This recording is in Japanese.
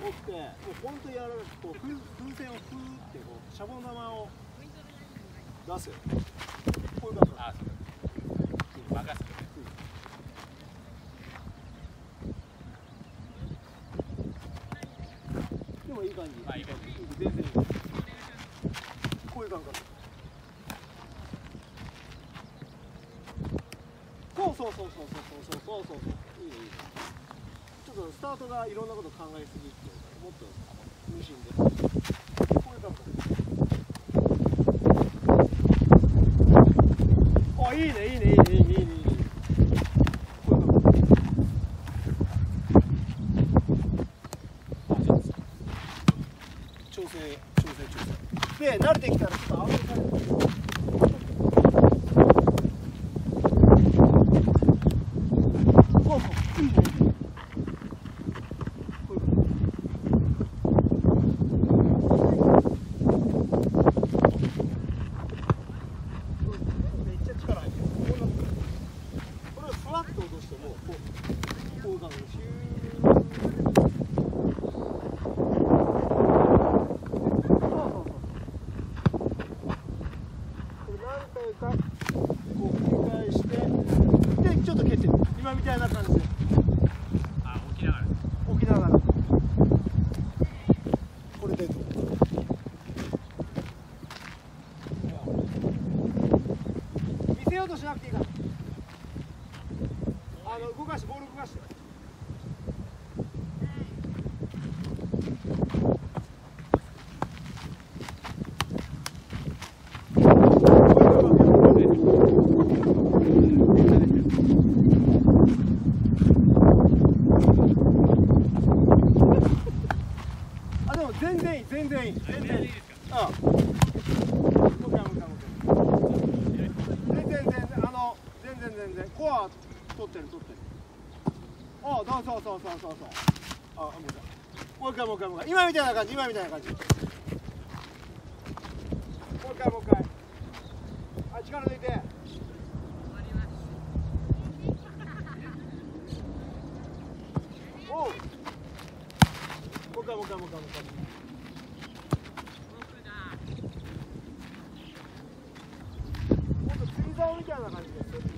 こう風風船をふーってこうシャボン玉を出すこういう感じあそう。任せて。ねでもいい感じ。まあいい感じ。全然いい。こういう感覚。そうそうそうそうそうそうそうそう。そういいねいいねタートがいろんなこと考えすぎっていうかもっと無心でこういう感覚あいいねいいねいいね。いいねいいねいいねこういう感覚調整調整調整。で慣れてきたらちょっと上げたいこうこういうめっちゃ力入ってるこうなってるこれをふわっと落としてもこうこういう感じでシューそうそうそうこれ何回かこう繰り返してでちょっと蹴ってる。今みたいな感じで。あ起きながら。起きながら。これで。見せようとしなくていいから。あの動かしてボール動かしてあでも全然。いい全然いい全然いいああもう一回もう一回もう一回全然全然あの全然全然コア取ってる取ってるああそうそうそうそうそうそうあもう一回もう一回もう一回もう一回今みたいな感じ今みたいな感じもう一回もう一回あ力抜いてもっとかも。釣り竿みたいな感じです。